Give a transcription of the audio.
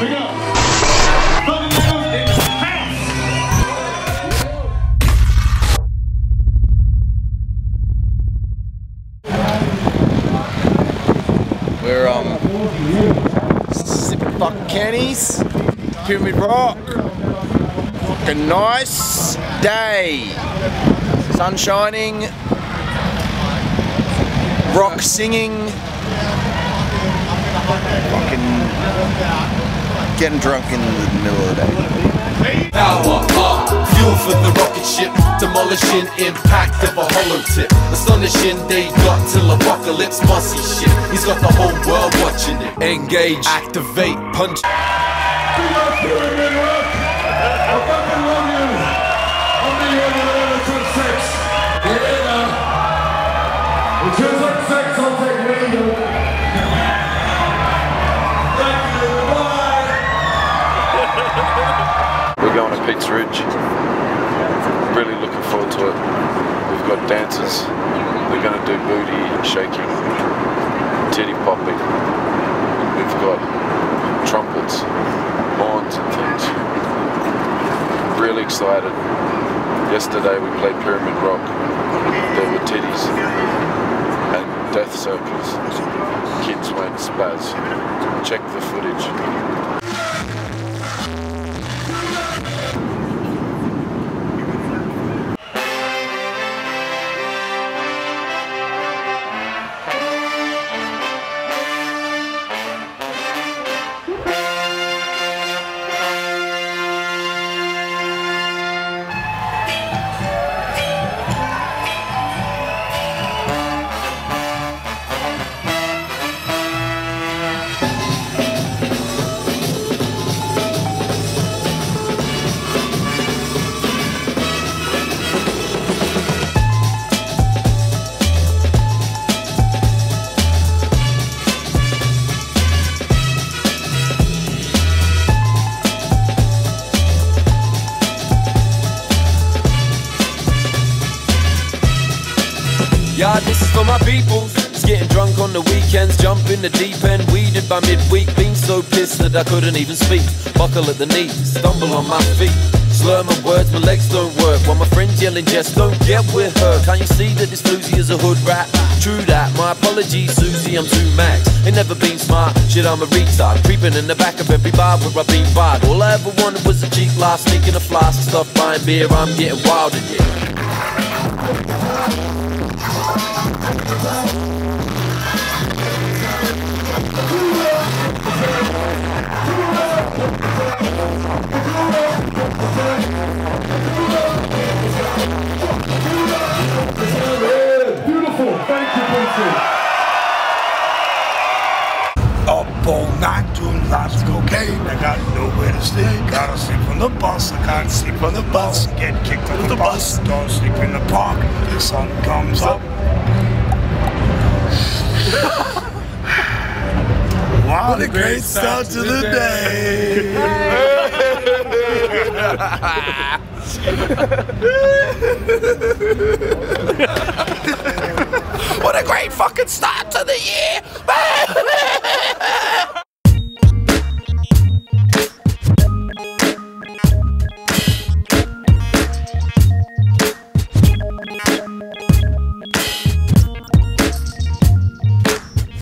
We go. Thundamentals in the house. We're um sipping fuck candies, Pyramid Rock. Fucking nice day. Sun shining. Rock singing. Fucking getting drunk in the middle of the day. Power up, fuel for the rocket ship, demolishing impact of a hollow tip. Astonishing they got till apocalypse, bossy shit. He's got the whole world watching it. Engage, activate, punch. Ridge. Really looking forward to it. We've got dancers. They're going to do booty shaking, titty popping. We've got trumpets, horns and things. Really excited. Yesterday we played Pyramid Rock. There were titties and death circles. Kids went spaz. Check the footage. Yeah, this is for my peoples. It's getting drunk on the weekends, jump in the deep end, weeded by midweek. Been so pissed that I couldn't even speak. Buckle at the knees, stumble on my feet. Slur my words, my legs don't work. While my friends yelling, just don't get with her. Can't you see that this floozy is a hood rat? True that, my apologies, Susie, I'm too max. Ain't never been smart, shit, I'm a retard. Creeping in the back of every bar where I've been barred. All I ever wanted was a cheap laugh, sneaking a flask, stuff, buying beer. I'm getting wild in. Up all night doing lots of cocaine. I got nowhere to stay. Gotta sleep on the bus. I can't sleep on the bus. Get kicked off the bus. Don't sleep in the park. The sun comes up. What a great start to the day. What a great fucking start to the year!